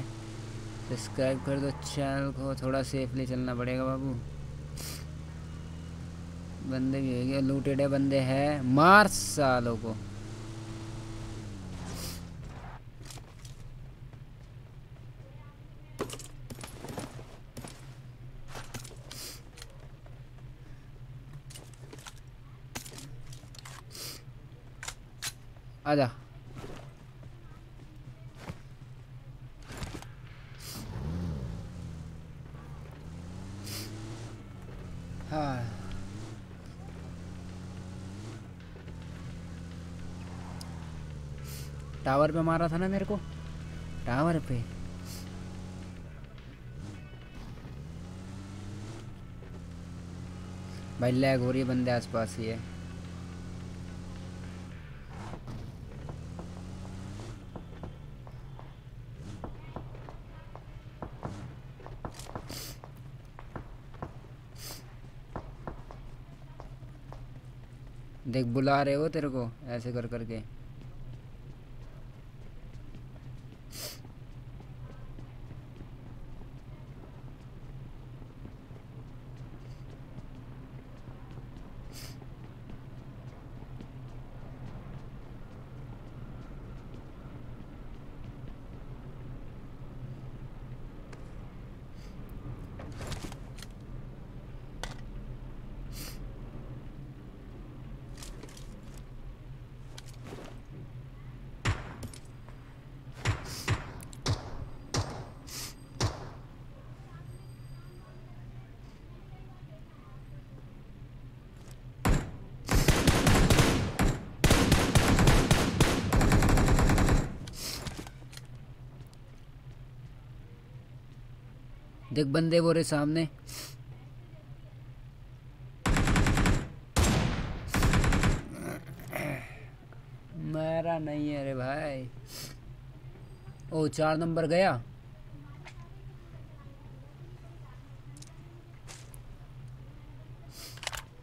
सब्सक्राइब कर दो चैनल को, थोड़ा सेफली चलना पड़ेगा बाबू। बंदे भी हो गए लूटेड है बंदे हैं, मार सालों को आजा हाँ टावर पे मारा था ना मेरे को। टावर पे। भाई लैग हो रही है बंदे आसपास ही है। देख बुला रहे हो तेरे को, ऐसे कर करके। देख बंदे वो रहे सामने। मेरा नहीं है रे भाई। ओ, चार नंबर गया।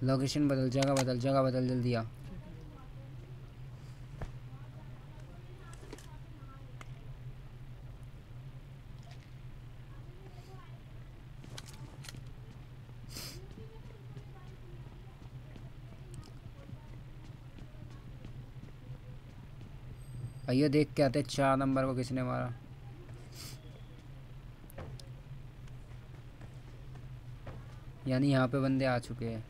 लोकेशन बदल, जगह बदल जगह बदल, जल्दी आ। आइए देख के आते चार नंबर को किसने मारा? यानी यहाँ पे बंदे आ चुके हैं।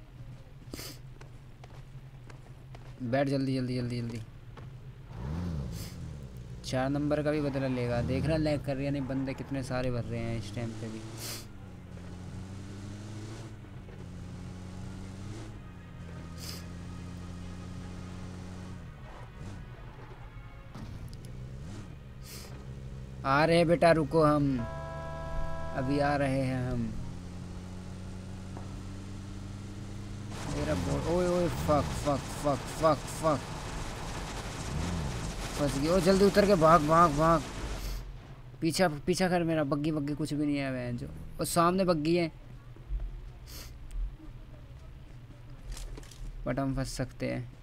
बैठ जल्दी जल्दी जल्दी जल्दी। चार नंबर का भी बदला लेगा। देखना लैग कर रही है नहीं बंदे कितने सारे भर रहे हैं इस टाइम पे भी। आ रहे हैं बेटा, रुको हम। अभी आ रहे हैं हम। मेरा बोट ओए ओए fuck fuck fuck fuck fuck फंस गई ओ, जल्दी उतर के भाग भाग भाग। पीछा पीछा कर मेरा, बग्गी बग्गी कुछ भी नहीं है वह जो। और सामने बग्गी है। बट हम फंस सकते हैं।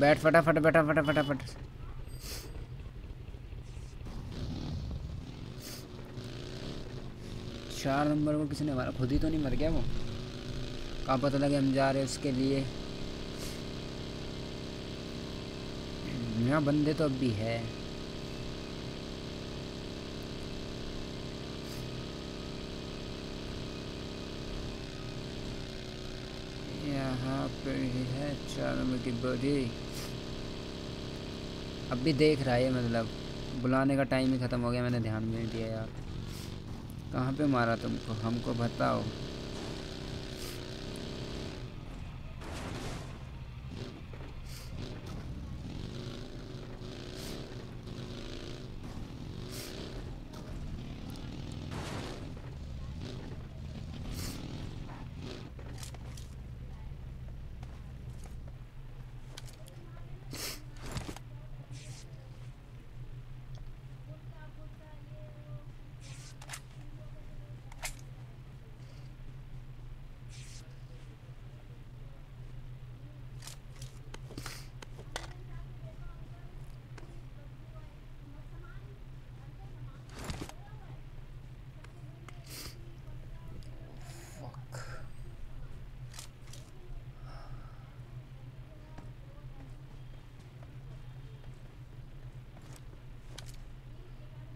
बैठ, फटाफट बैठा फटा फटाफट। चार नंबर को किसी ने मारा, खुद ही तो नहीं मर गया वो? कहाँ पता लगे हम जा रहे उसके लिए। यहाँ बंदे तो अब भी है। यहाँ पे है चार नंबर की बॉडी। अब भी देख रहा है मतलब। बुलाने का टाइम ही ख़त्म हो गया, मैंने ध्यान नहीं दिया यार। कहाँ पे मारा तुमको? हमको बताओ।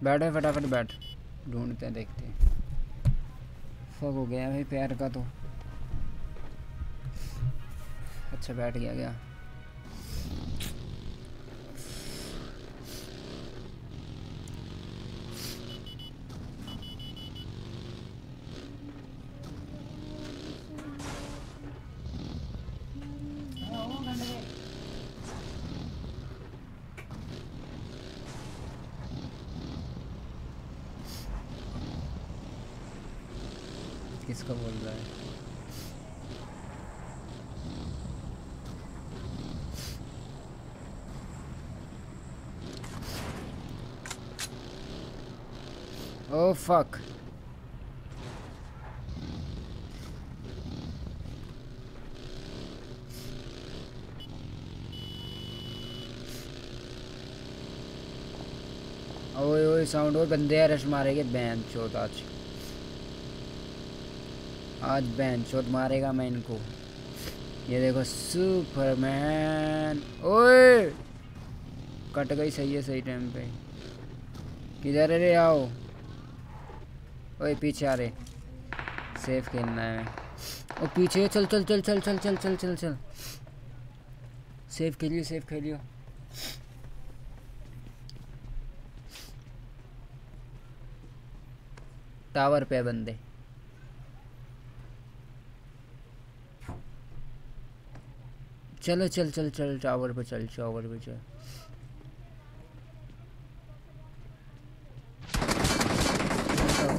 बैठो फटाफट बैठ। ढूंढते हैं, देखते हैं। फक हो गया भाई पैर का तो। अच्छा बैठ गया गया। Fuck. ओए ओए साउंड और बंदे हैं रश मारेंगे बैन चौथ आज। आज बैन चौथ मारेगा मैं इनको। ये देखो सुपरमैन ओए! कट गई, सही है, सही टाइम पे। किधर रे, आओ। ओए पीछे आ रे सेफ़ खेलना है। ओ पीछे चल चल चल चल चल चल चल चल चल। सेफ़ खेलियो सेफ़ खेलियो। टावर पे बंदे। चलो चल चल चल टावर पे चल टावर पे चल।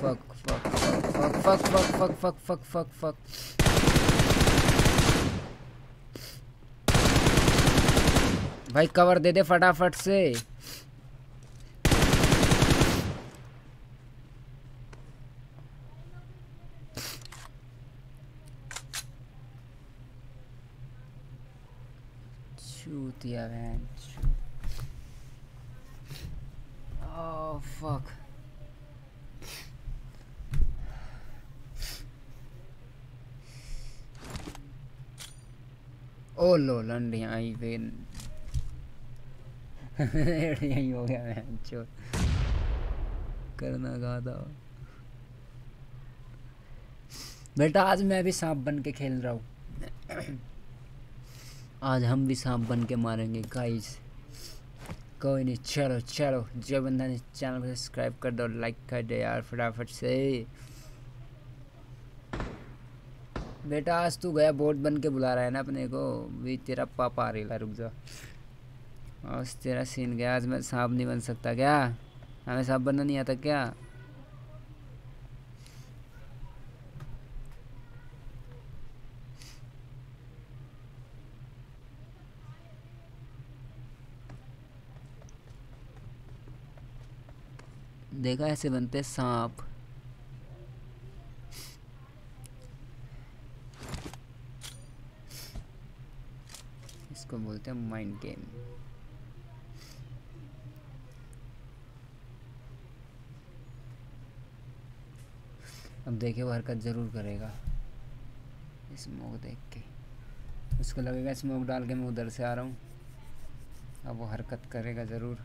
Fuck, fuck, fuck, fuck, fuck, fuck, fuck, fuck, fuck. भाई कवर दे दे फटाफट से छूतिया वैन Oh fuck. ओ लो [LAUGHS] यही हो गया मैं चो करना था। बेटा, आज मैं भी सांप बन के खेल रहा हूँ। [CLEARS THROAT] आज हम भी सांप बन के मारेंगे गाइस कोई नहीं, चलो चलो। जो बंदा ने चैनल को सब्सक्राइब कर दो लाइक कर दे यार, फटाफट से। बेटा, आज तू गया बोर्ड बन के बुला रहा है ना अपने को। भी तेरा पापा आ रही रुक जा। आज तेरा सीन गया, आज मैं सांप नहीं बन सकता क्या? हमें सांप बनना नहीं आता क्या? देखा ऐसे बनते सांप। इसको बोलते हैं माइंड गेम अब देखे वो हरकत ज़रूर करेगा। स्मोक देख के। उसको लगेगा स्मोक डाल के मैं उधर से आ रहा हूँ। अब वो हरकत करेगा ज़रूर।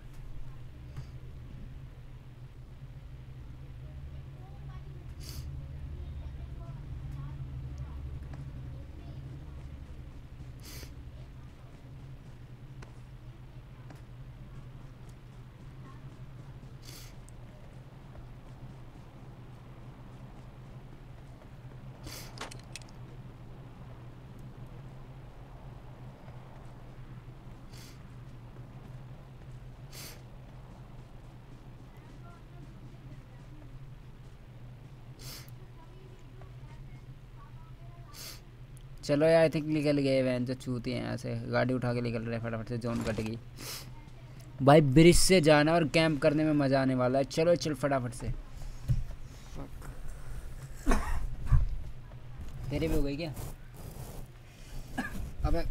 चलो यार आई थिंक निकल गए वैन जो चूती हैं यहाँ से। गाड़ी उठा के निकल रहे हैं फटाफट से जोन कट गई। भाई ब्रिज से जाना और कैंप करने में मज़ा आने वाला है। चलो चल फटाफट से। तेरे भी हो गई क्या अबे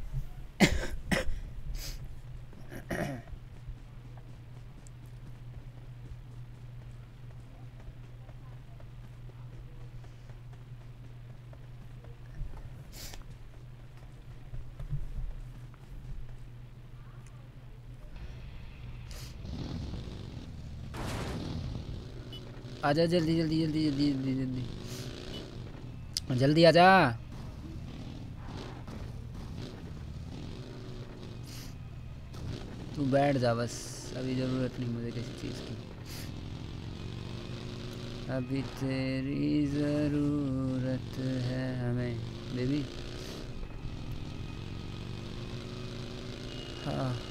आजा, जल्दी जल्दी जल्दी जल्दी जल्दी जल्दी। जल्दी आजा। तू बैठ जा बस, अभी ज़रूरत नहीं मुझे किसी चीज़ की। अभी तेरी ज़रूरत है हमें, बेबी। हाँ।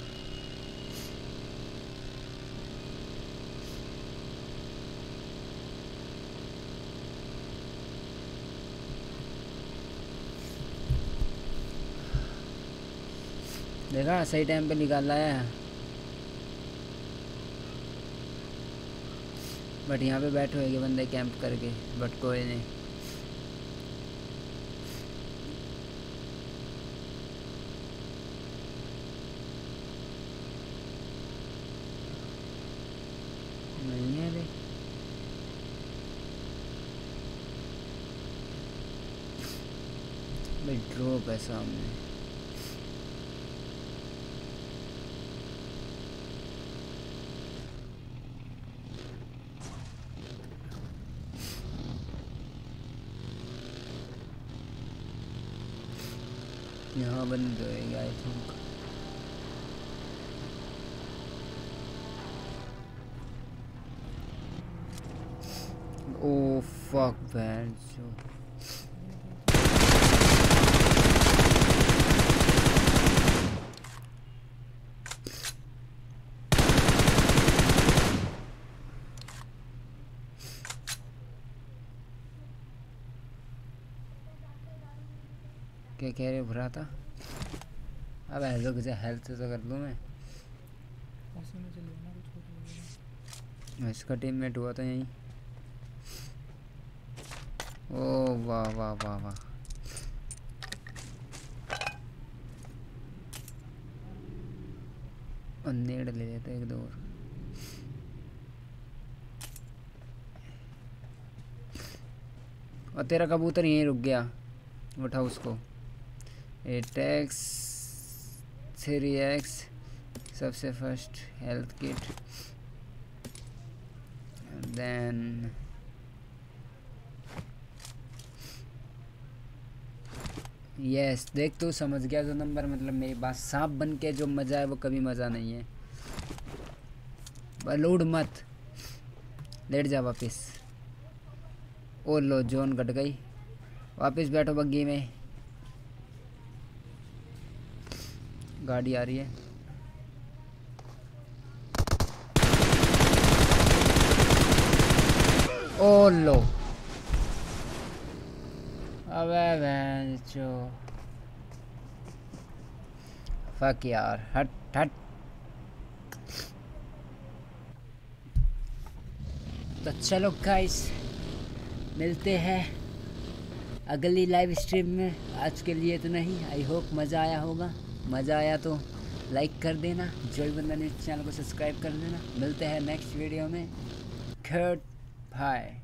देखा सही टाइम पे निकाला है। बट यहाँ पे बैठे हुए बंदे कैंप करके बट कोई नहीं। ड्रॉप है सामने। यहाँ बंद I think oh fuck ban जो क्या कह रहे हो भरा था अब हेल्थ किसे हेल्थ तो कर लूँ मैं। ऐसे कुछ तो इसका टीममेट हुआ था यहीं। ओ वाह वाह वाह वाह। नेड़ ले लेते एक दो और। और तेरा कबूतर यहीं रुक गया। उठा उसको। एट एक्स थ्री एक्स सबसे first health kit then yes देख तू समझ गया जो नंबर मतलब मेरी बात, सांप बन के जो मज़ा है वो कभी मज़ा नहीं है। बलूड मत। लेट जा वापस। ओ लो जोन कट गई। वापस बैठो बग्गी में। गाड़ी आ रही है। ओ लो। अबे बेंचो फक यार, हट हट। तो चलो गाइस मिलते हैं अगली लाइव स्ट्रीम में। आज के लिए तो नहीं आई होप मज़ा आया होगा। मज़ा आया तो लाइक कर देना जो भी बंदा ने चैनल को सब्सक्राइब कर देना। मिलते हैं नेक्स्ट वीडियो में। खट बाय